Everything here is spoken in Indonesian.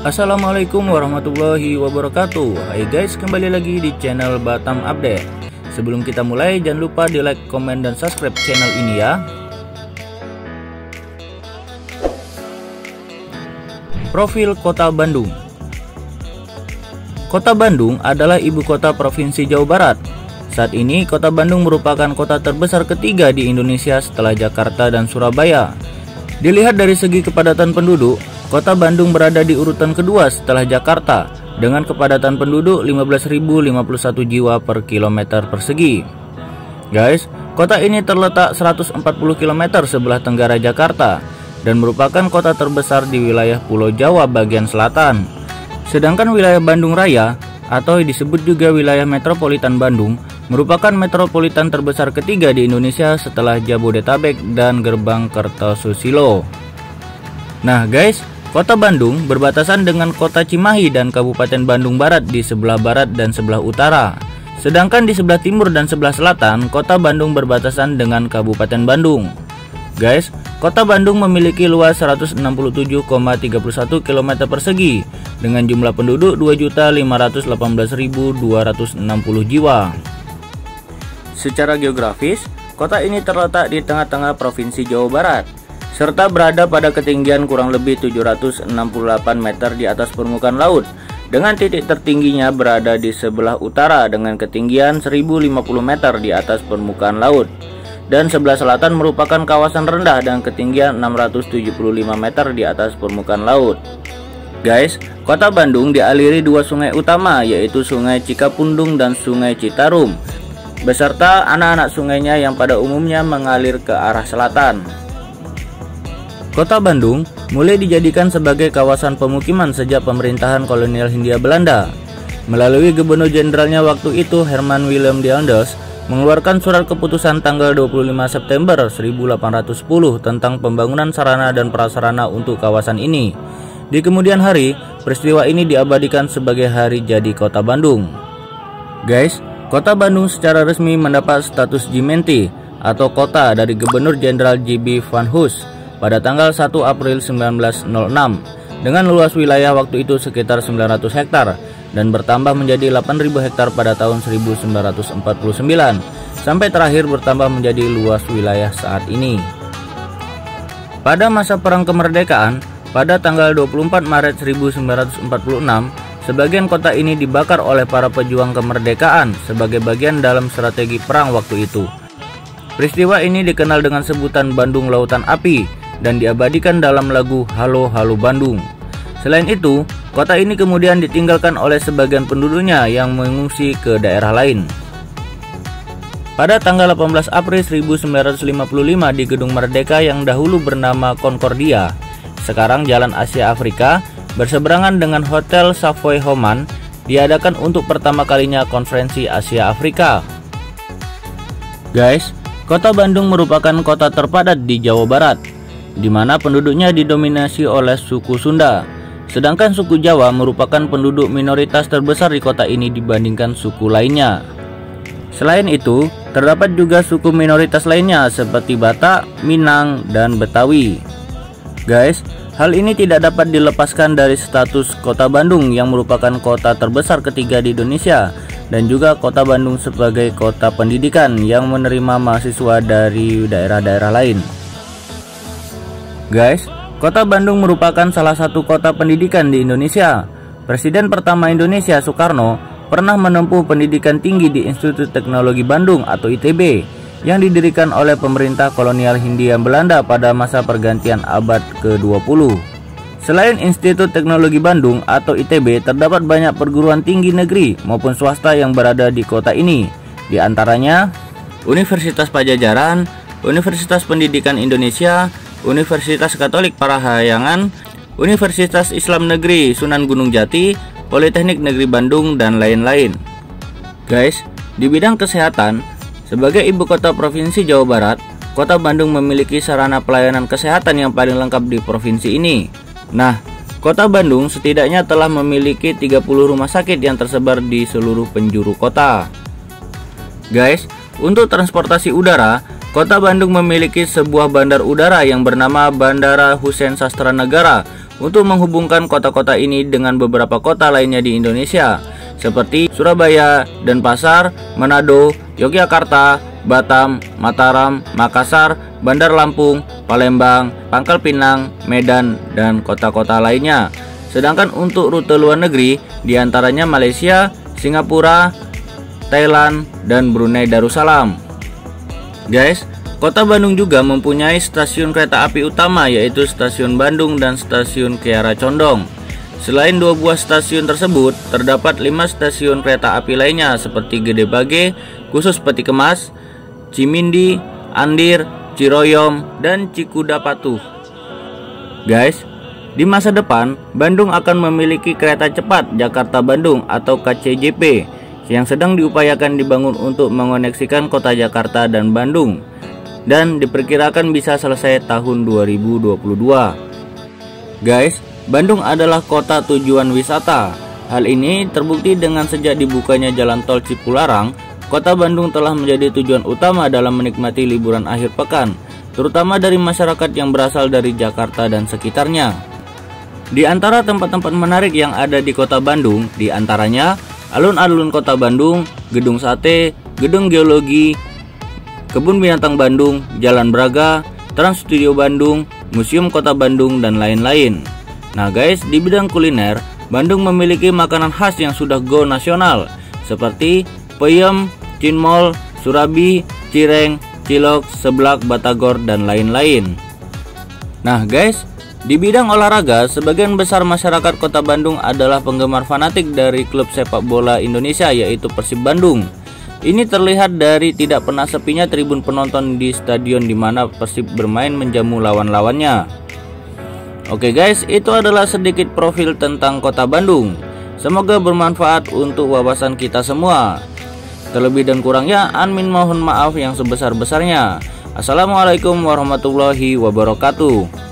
Assalamualaikum warahmatullahi wabarakatuh. Hai guys kembali lagi di channel Batam Update. Sebelum kita mulai jangan lupa di like, komen, dan subscribe channel ini ya. Profil Kota Bandung. Kota Bandung adalah ibu kota Provinsi Jawa Barat. Saat ini, kota Bandung merupakan kota terbesar ketiga di Indonesia setelah Jakarta dan Surabaya. Dilihat dari segi kepadatan penduduk, Kota Bandung berada di urutan kedua setelah Jakarta dengan kepadatan penduduk 15.051 jiwa per kilometer persegi. Guys, kota ini terletak 140 km sebelah tenggara Jakarta dan merupakan kota terbesar di wilayah Pulau Jawa bagian selatan. Sedangkan wilayah Bandung Raya atau disebut juga wilayah metropolitan Bandung merupakan metropolitan terbesar ketiga di Indonesia setelah Jabodetabek dan Gerbang Kertosusilo. Nah guys, Kota Bandung berbatasan dengan Kota Cimahi dan Kabupaten Bandung Barat di sebelah barat dan sebelah utara. Sedangkan di sebelah timur dan sebelah selatan, Kota Bandung berbatasan dengan Kabupaten Bandung. Guys, Kota Bandung memiliki luas 167,31 km persegi dengan jumlah penduduk 2.518.260 jiwa. Secara geografis, kota ini terletak di tengah-tengah Provinsi Jawa Barat serta berada pada ketinggian kurang lebih 768 meter di atas permukaan laut dengan titik tertingginya berada di sebelah utara dengan ketinggian 1050 meter di atas permukaan laut dan sebelah selatan merupakan kawasan rendah dengan ketinggian 675 meter di atas permukaan laut. Guys, kota Bandung dialiri dua sungai utama yaitu Sungai Cikapundung dan Sungai Citarum beserta anak-anak sungainya yang pada umumnya mengalir ke arah selatan. Kota Bandung mulai dijadikan sebagai kawasan pemukiman sejak pemerintahan kolonial Hindia Belanda. Melalui gubernur jenderalnya waktu itu Herman Willem Diandels mengeluarkan surat keputusan tanggal 25 September 1810 tentang pembangunan sarana dan prasarana untuk kawasan ini. Di kemudian hari, peristiwa ini diabadikan sebagai hari jadi kota Bandung. Guys, kota Bandung secara resmi mendapat status Jimenti atau kota dari Gubernur Jenderal J.B. Van Hus pada tanggal 1 April 1906 dengan luas wilayah waktu itu sekitar 900 hektar dan bertambah menjadi 8.000 hektar pada tahun 1949 sampai terakhir bertambah menjadi luas wilayah saat ini. Pada masa Perang Kemerdekaan, pada tanggal 24 Maret 1946, sebagian kota ini dibakar oleh para pejuang kemerdekaan sebagai bagian dalam strategi perang waktu itu. Peristiwa ini dikenal dengan sebutan Bandung Lautan Api dan diabadikan dalam lagu Halo Halo Bandung. Selain itu, kota ini kemudian ditinggalkan oleh sebagian penduduknya yang mengungsi ke daerah lain. Pada tanggal 18 April 1955 di Gedung Merdeka yang dahulu bernama Concordia, sekarang Jalan Asia Afrika, berseberangan dengan Hotel Savoy Homan, diadakan untuk pertama kalinya konferensi Asia Afrika. Guys, kota Bandung merupakan kota terpadat di Jawa Barat di mana penduduknya didominasi oleh suku Sunda. Sedangkan suku Jawa merupakan penduduk minoritas terbesar di kota ini dibandingkan suku lainnya. Selain itu, terdapat juga suku minoritas lainnya seperti Batak, Minang, dan Betawi. Guys, hal ini tidak dapat dilepaskan dari status kota Bandung yang merupakan kota terbesar ketiga di Indonesia dan juga kota Bandung sebagai kota pendidikan yang menerima mahasiswa dari daerah-daerah lain. Guys, kota Bandung merupakan salah satu kota pendidikan di Indonesia. Presiden pertama Indonesia Soekarno pernah menempuh pendidikan tinggi di Institut Teknologi Bandung atau ITB yang didirikan oleh pemerintah kolonial Hindia Belanda pada masa pergantian abad ke-20. Selain Institut Teknologi Bandung atau ITB, terdapat banyak perguruan tinggi negeri maupun swasta yang berada di kota ini. Di antaranya Universitas Pajajaran, Universitas Pendidikan Indonesia, Universitas Katolik Parahyangan, Universitas Islam Negeri Sunan Gunung Jati, Politeknik Negeri Bandung, dan lain-lain. Guys, di bidang kesehatan, sebagai ibu kota provinsi Jawa Barat, kota Bandung memiliki sarana pelayanan kesehatan yang paling lengkap di provinsi ini. Nah, kota Bandung setidaknya telah memiliki 30 rumah sakit yang tersebar di seluruh penjuru kota. Guys, untuk transportasi udara, Kota Bandung memiliki sebuah bandar udara yang bernama Bandara Hussein Sastra Negara untuk menghubungkan kota-kota ini dengan beberapa kota lainnya di Indonesia seperti Surabaya, Denpasar, Manado, Yogyakarta, Batam, Mataram, Makassar, Bandar Lampung, Palembang, Pangkal Pinang, Medan, dan kota-kota lainnya. Sedangkan untuk rute luar negeri di antaranya Malaysia, Singapura, Thailand, dan Brunei Darussalam. Guys, Kota Bandung juga mempunyai stasiun kereta api utama yaitu Stasiun Bandung dan Stasiun Kiara Condong. Selain dua buah stasiun tersebut, terdapat lima stasiun kereta api lainnya seperti Gede Bage, khusus Peti Kemas, Cimindi, Andir, Ciroyom, dan Cikudapatuh. Guys, di masa depan, Bandung akan memiliki kereta cepat Jakarta-Bandung atau KCJP yang sedang diupayakan dibangun untuk mengoneksikan kota Jakarta dan Bandung dan diperkirakan bisa selesai tahun 2022. Guys, Bandung adalah kota tujuan wisata. Hal ini terbukti dengan sejak dibukanya jalan tol Cipularang, kota Bandung telah menjadi tujuan utama dalam menikmati liburan akhir pekan, terutama dari masyarakat yang berasal dari Jakarta dan sekitarnya. Di antara tempat-tempat menarik yang ada di kota Bandung, di antaranya alun-alun kota Bandung, gedung sate, gedung geologi, Kebun Binatang Bandung, Jalan Braga, Trans Studio Bandung, Museum Kota Bandung, dan lain-lain. Nah guys, di bidang kuliner, Bandung memiliki makanan khas yang sudah go nasional, seperti peyem, cinmol, surabi, cireng, cilok, seblak, batagor, dan lain-lain. Nah guys, di bidang olahraga, sebagian besar masyarakat kota Bandung adalah penggemar fanatik dari klub sepak bola Indonesia yaitu Persib Bandung. Ini terlihat dari tidak pernah sepinya tribun penonton di stadion di mana Persib bermain menjamu lawan-lawannya. Oke guys, itu adalah sedikit profil tentang kota Bandung. Semoga bermanfaat untuk wawasan kita semua. Terlebih dan kurangnya, Anmin mohon maaf yang sebesar-besarnya. Assalamualaikum warahmatullahi wabarakatuh.